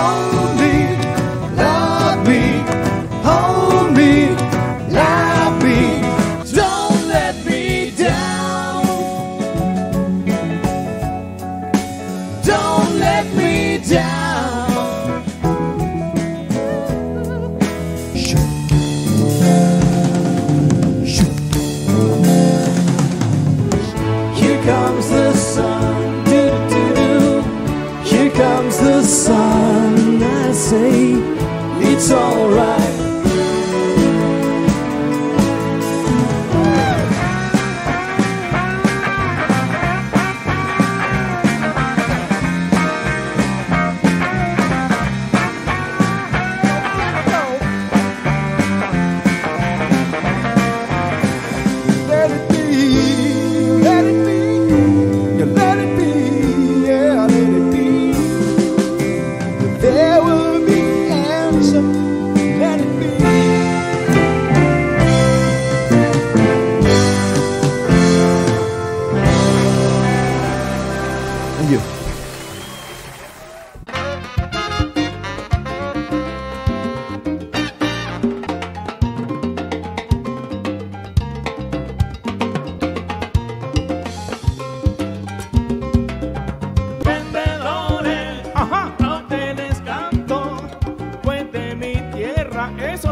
hold me, love me, hold me, love me, don't let me down. Don't let me down. Here comes the sun. it's alright.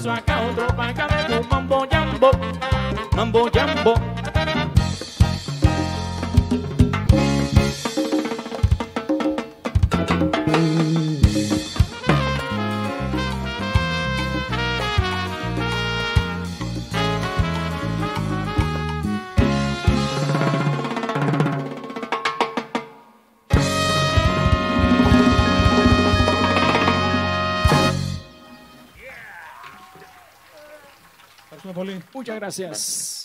paso acá, otro para acá, mambo jambo, mambo jambo. Muchas gracias.